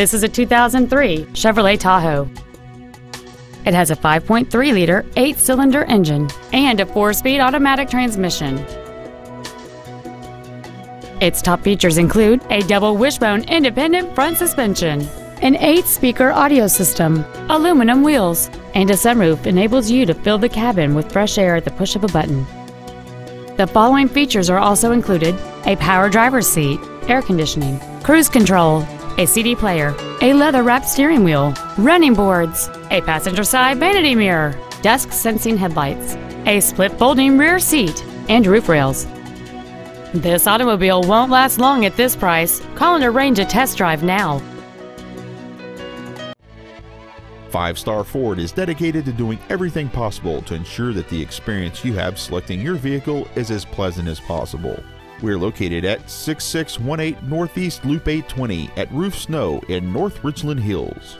This is a 2003 Chevrolet Tahoe. It has a 5.3-liter eight-cylinder engine and a four-speed automatic transmission. Its top features include a double wishbone independent front suspension, an eight-speaker audio system, aluminum wheels, and a sunroof enables you to fill the cabin with fresh air at the push of a button. The following features are also included a power driver's seat, air conditioning, cruise control, a CD player, a leather wrapped steering wheel, running boards, a passenger side vanity mirror, dusk sensing headlights, a split folding rear seat, and roof rails. This automobile won't last long at this price. Call and arrange a test drive now. Five Star Ford is dedicated to doing everything possible to ensure that the experience you have selecting your vehicle is as pleasant as possible. We're located at 6618 Northeast Loop 820 at Rufe Snow in North Richland Hills.